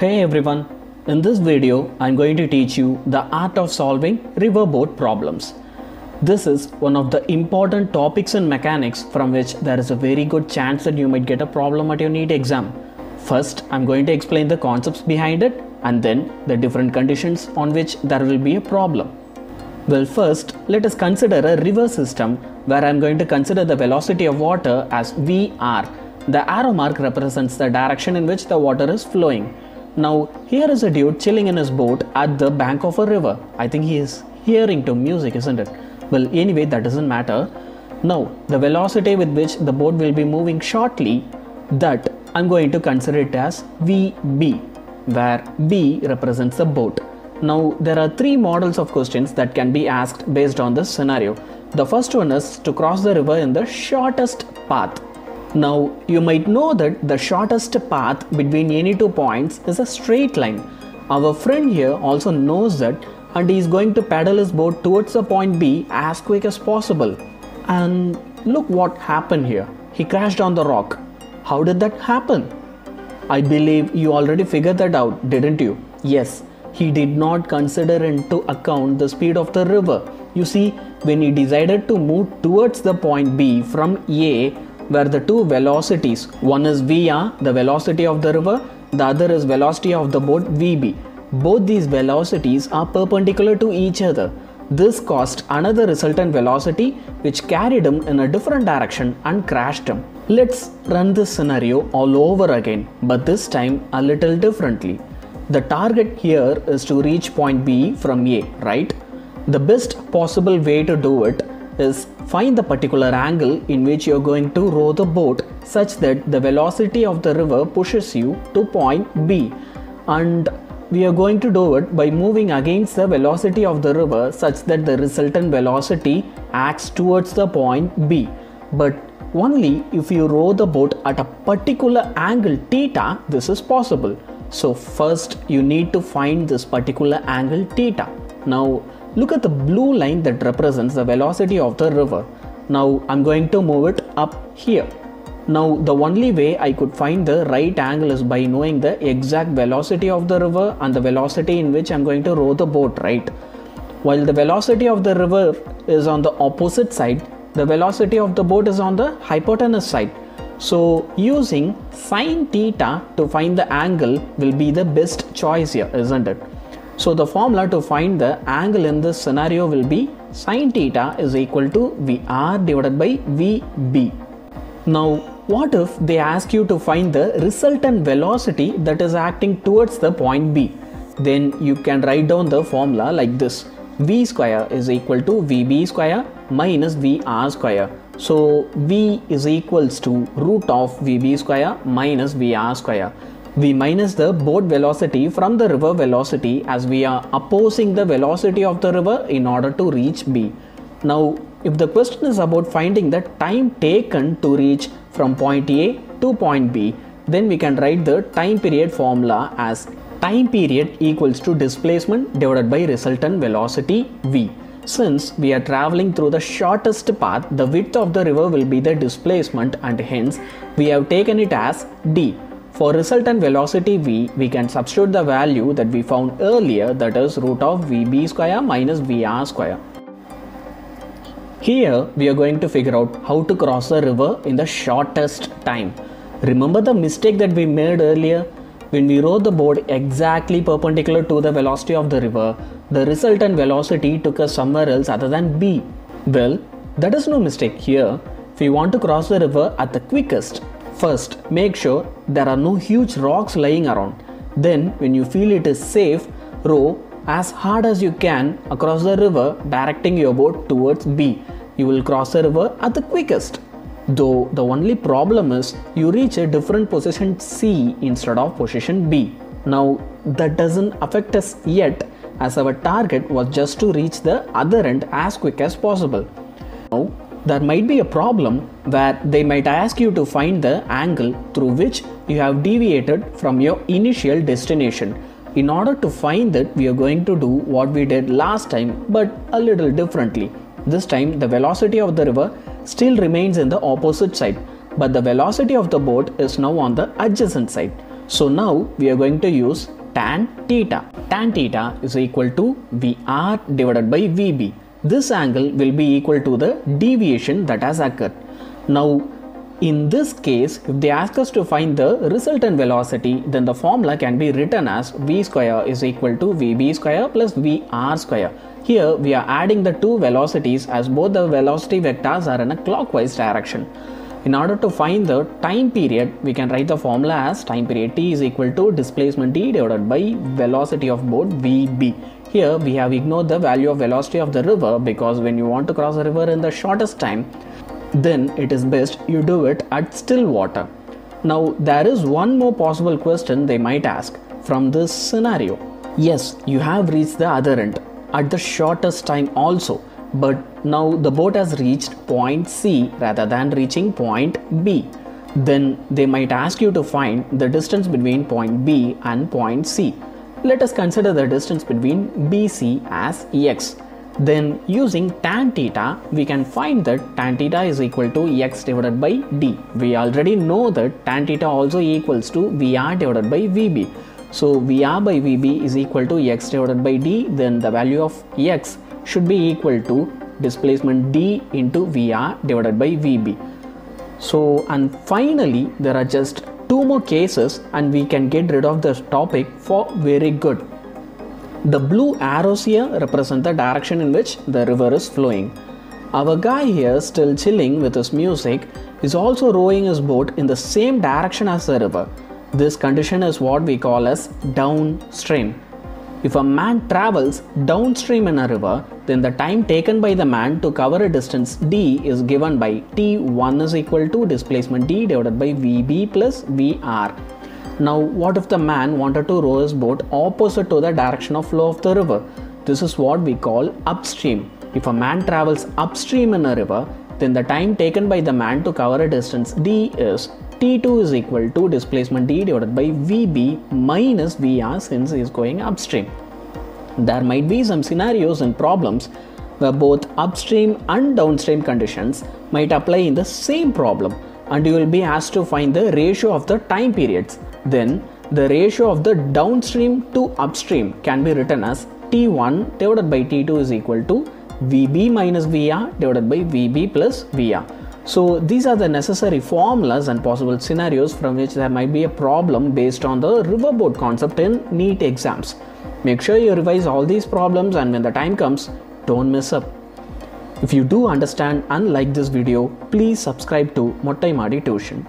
Hey everyone, in this video I'm going to teach you the art of solving riverboat problems. This is one of the important topics in mechanics from which there is a very good chance that you might get a problem at your NEET exam. First, I'm going to explain the concepts behind it and then the different conditions on which there will be a problem. Well, first, let us consider a river system where I'm going to consider the velocity of water as VR. The arrow mark represents the direction in which the water is flowing. Now, here is a dude chilling in his boat at the bank of a river. I think he is hearing to music, isn't it? Well, anyway, that doesn't matter. Now, the velocity with which the boat will be moving shortly, that I'm going to consider it as VB, where B represents the boat. Now, there are three models of questions that can be asked based on this scenario. The first one is to cross the river in the shortest path. Now, you might know that the shortest path between any two points is a straight line. Our friend here also knows that and he is going to paddle his boat towards the point B as quick as possible. And look what happened here. He crashed on the rock. How did that happen? I believe you already figured that out, didn't you? Yes, he did not consider into account the speed of the river. You see, when he decided to move towards the point B from A, where the two velocities, one is VR, the velocity of the river, the other is velocity of the boat VB. Both these velocities are perpendicular to each other. This caused another resultant velocity which carried him in a different direction and crashed him. Let's run this scenario all over again, but this time a little differently. The target here is to reach point B from A, right? The best possible way to do it is find the particular angle in which you're going to row the boat such that the velocity of the river pushes you to point B. And we are going to do it by moving against the velocity of the river such that the resultant velocity acts towards the point B. But only if you row the boat at a particular angle theta, this is possible. So first you need to find this particular angle theta. Now look at the blue line that represents the velocity of the river. Now I'm going to move it up here. Now the only way I could find the right angle is by knowing the exact velocity of the river and the velocity in which I'm going to row the boat, right? While the velocity of the river is on the opposite side, the velocity of the boat is on the hypotenuse side. So using sine theta to find the angle will be the best choice here, isn't it? So the formula to find the angle in this scenario will be sine theta is equal to VR divided by VB. Now what if they ask you to find the resultant velocity that is acting towards the point B? Then you can write down the formula like this. V square is equal to VB square minus VR square. So V is equals to root of VB square minus VR square. We minus the boat velocity from the river velocity as we are opposing the velocity of the river in order to reach B. Now, if the question is about finding the time taken to reach from point A to point B, then we can write the time period formula as time period equals to displacement divided by resultant velocity V. Since we are traveling through the shortest path, the width of the river will be the displacement and hence we have taken it as d. For resultant velocity v, we can substitute the value that we found earlier that is root of vb square minus vr square. Here we are going to figure out how to cross the river in the shortest time. Remember the mistake that we made earlier? When we rowed the boat exactly perpendicular to the velocity of the river, the resultant velocity took us somewhere else other than B. Well, that is no mistake here. If you want to cross the river at the quickest, first make sure there are no huge rocks lying around. Then, when you feel it is safe, row as hard as you can across the river, directing your boat towards B. You will cross the river at the quickest. Though the only problem is you reach a different position C instead of position B. Now, that doesn't affect us yet as our target was just to reach the other end as quick as possible. Now, there might be a problem where they might ask you to find the angle through which you have deviated from your initial destination. In order to find that, we are going to do what we did last time but a little differently. This time, the velocity of the river still remains in the opposite side, but the velocity of the boat is now on the adjacent side. So now we are going to use tan theta. Tan theta is equal to VR divided by VB. This angle will be equal to the deviation that has occurred. Now in this case, if they ask us to find the resultant velocity, then the formula can be written as v square is equal to vb square plus vr square. Here we are adding the two velocities as both the velocity vectors are in a clockwise direction. In order to find the time period, we can write the formula as time period t is equal to displacement d divided by velocity of boat vb. Here we have ignored the value of velocity of the river because when you want to cross a river in the shortest time, then it is best you do it at still water. Now, there is one more possible question they might ask from this scenario. Yes, you have reached the other end at the shortest time also, but now the boat has reached point C rather than reaching point B. Then they might ask you to find the distance between point B and point C. Let us consider the distance between BC as x. Then using tan theta, we can find that tan theta is equal to x divided by d. We already know that tan theta also equals to VR divided by VB. So VR by VB is equal to x divided by d. Then the value of x should be equal to displacement d into VR divided by VB. So and finally there are just two more cases and we can get rid of this topic for very good. The blue arrows here represent the direction in which the river is flowing. Our guy here, still chilling with his music, is also rowing his boat in the same direction as the river. This condition is what we call as downstream. If a man travels downstream in a river, then the time taken by the man to cover a distance d is given by t1 is equal to displacement d divided by vb plus vr. Now, what if the man wanted to row his boat opposite to the direction of flow of the river? This is what we call upstream. If a man travels upstream in a river, then the time taken by the man to cover a distance d is t2 is equal to displacement d divided by vb minus vr since it is going upstream. There might be some scenarios and problems where both upstream and downstream conditions might apply in the same problem and you will be asked to find the ratio of the time periods then the ratio of the downstream to upstream can be written as T1 divided by T2 is equal to VB minus VR divided by VB plus VR. So these are the necessary formulas and possible scenarios from which there might be a problem based on the riverboat concept in NEET exams. Make sure you revise all these problems and when the time comes, don't mess up. If you do understand and like this video, please subscribe to Mottai Maadi Tuition.